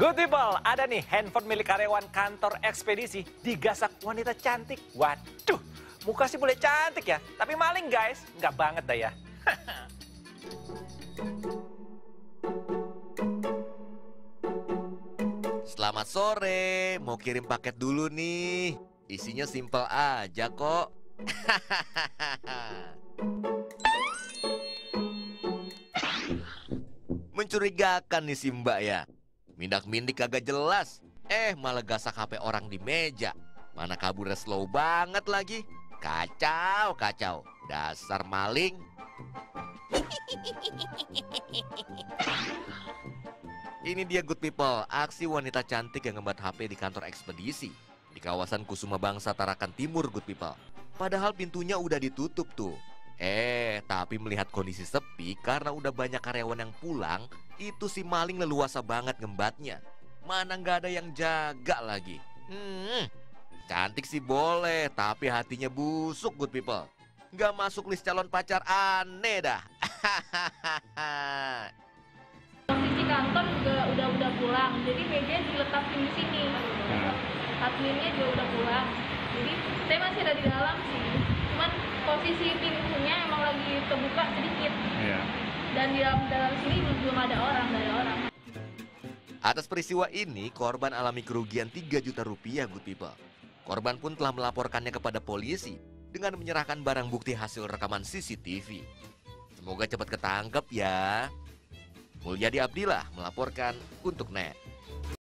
Good people, ada nih handphone milik karyawan kantor ekspedisi digasak wanita cantik. Waduh, muka sih boleh cantik ya, tapi maling guys, nggak banget dah ya. Selamat sore, mau kirim paket dulu nih. Isinya simpel aja kok. Mencurigakan nih si mbak ya. Mindak-mindik kagak jelas. Eh malah gasak HP orang di meja. Mana kaburnya slow banget lagi. Kacau, kacau. Dasar maling. Ini dia good people, aksi wanita cantik yang ngembat HP di kantor ekspedisi di kawasan Kusuma Bangsa Tarakan Timur good people. Padahal pintunya udah ditutup tuh. Eh, tapi melihat kondisi sepi karena udah banyak karyawan yang pulang, itu si maling leluasa banget ngembatnya. Mana nggak ada yang jaga lagi. Hmm, cantik sih boleh, tapi hatinya busuk good people. Nggak masuk list calon pacar aneh dah. posisi kantor juga udah udah pulang jadi meja diletakin di sini adminnya juga udah pulang jadi saya masih ada di dalam sih cuman posisi lagi kebuka sedikit dan di dalam dalam sini belum belum ada orang nggak ada orang Atas peristiwa ini, korban alami kerugian 3 juta rupiah, good people. Korban pun telah melaporkannya kepada polisi dengan menyerahkan barang bukti hasil rekaman CCTV. Semoga cepat ketangkep ya. Mulyadi Abdillah melaporkan untuk NET.